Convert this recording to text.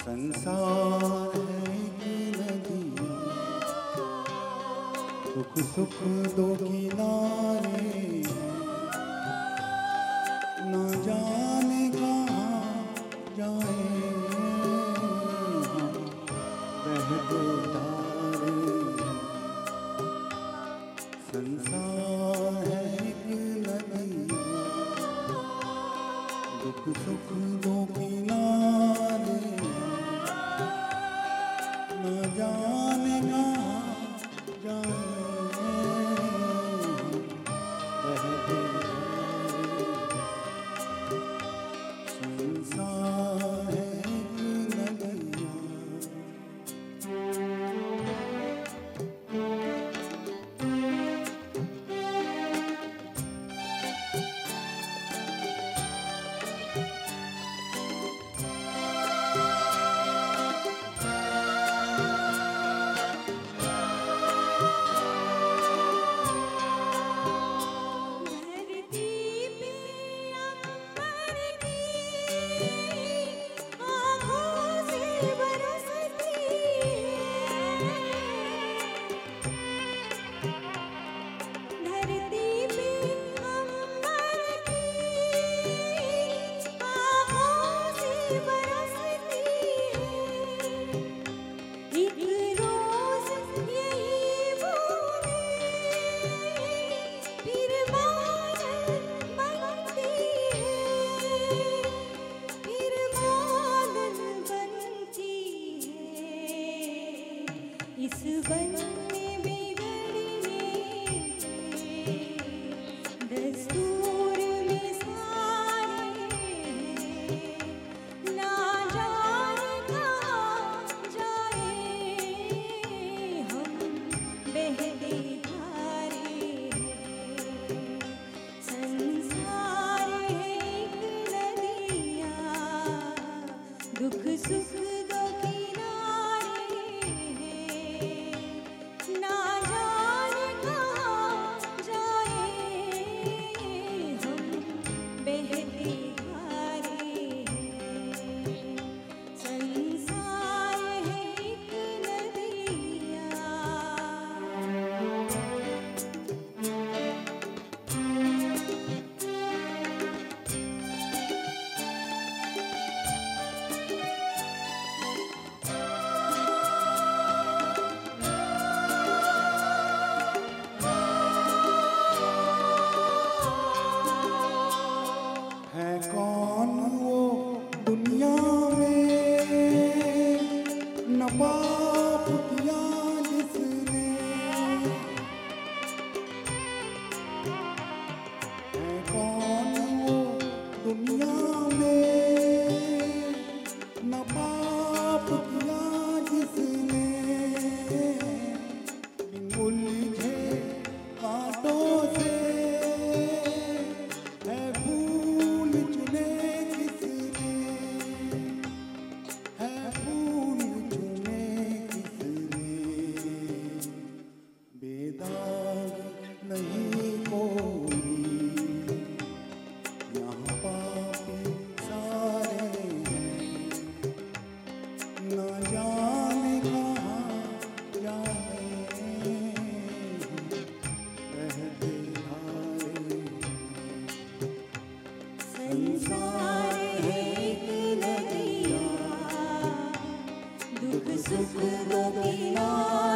संसार है ये सुख सुख दो किनारे ना जाने कहा जाए संसार दुख सुख दो किनारे जान 拜拜 Rızkı da billah